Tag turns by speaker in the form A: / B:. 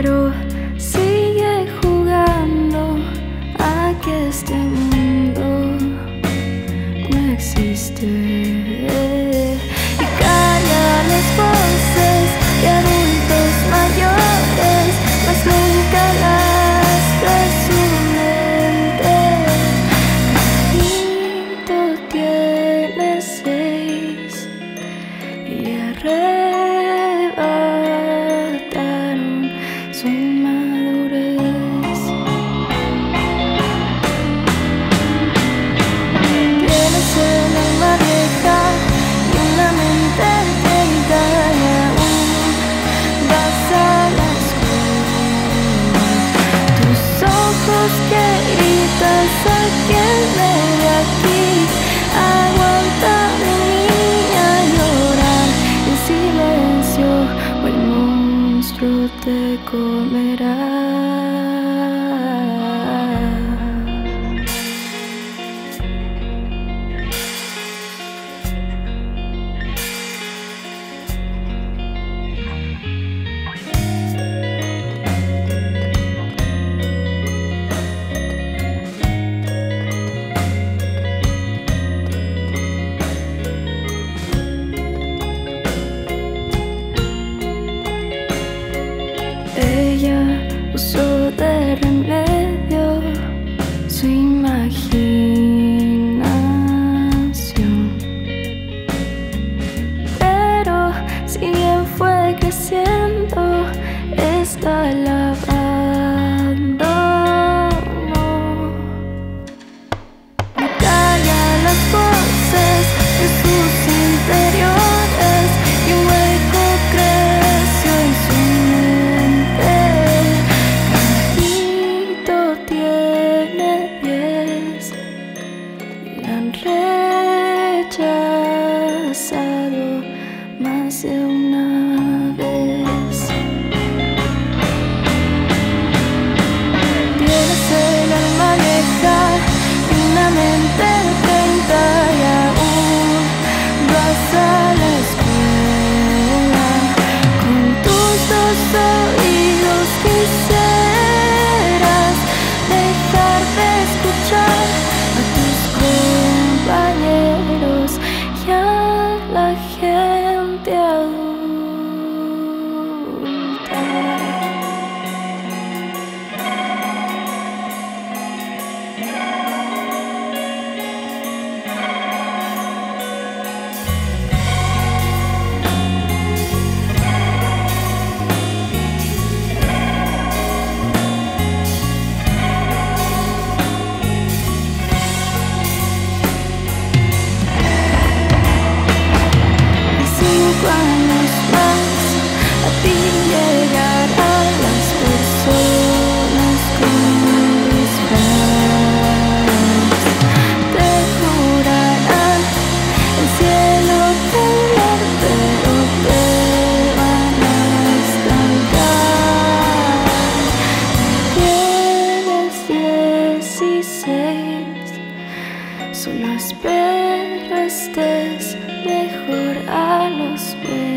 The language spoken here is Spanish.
A: quero Madurez, tienes el alma de y una mente de ida y aún vas a la escuela. Tus ojos que gritan, saquenme ve aquí. Aguanta mi niña llorar en silencio o el monstruo te comerá. son las estés mejor a los pies.